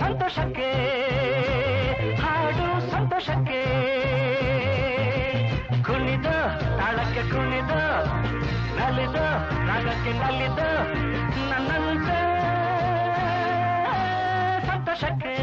ಸಂತೋಷಕ್ಕೆ ಹಾಡು ಸಂತೋಷಕ್ಕೆ ಕುಣಿದ ತಾಳಕ್ಕೆ ಕುಣಿದ ನಲಿದ ರಾಗಕ್ಕೆ ನಲಿದ ನನ್ನಂತೆ ಸಂತೋಷಕ್ಕೆ.